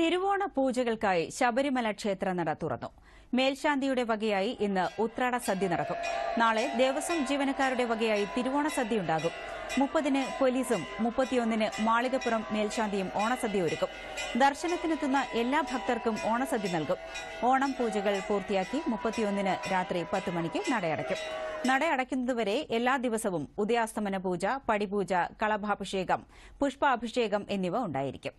തിരുവോണ പൂജകൾക്കായി ശബരിമല ക്ഷേത്രനട തുറന്നു. മേൽശാന്തിയുടെ വകയായി ഇന്ന് ഉത്രാട സദ്യ നടക്കും. നാളെ ദേവസ്വം ജീവനക്കാരുടെ വകയായി തിരുവോണ സദ്യയുണ്ടാകും മുപ്പതിന് പോലീസും മുപ്പത്തിയൊന്നിന് മാളികപ്പുറം മേൽശാന്തിയും ഓണസദ്യ ഒരുക്കും. ദർശനത്തിനെത്തുന്ന എല്ലാ ഭക്തർക്കും ഓണസദ്യ നൽകും. ഓണം പൂജകൾ പൂർത്തിയാക്കി മുപ്പത്തിയൊന്നിന് രാത്രി പത്ത് മണിക്ക് നടയടയ്ക്കും. നടയടയ്ക്കുന്നതുവരെ എല്ലാ ദിവസവും ഉദയാസ്തമന പൂജ പടിപൂജ കളഭാഭിഷേകം പുഷ്പാഭിഷേകം എന്നിവ ഉണ്ടായിരിക്കും.